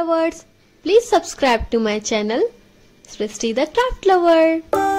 lovers, please subscribe to my channel Srishti the Craft Lover.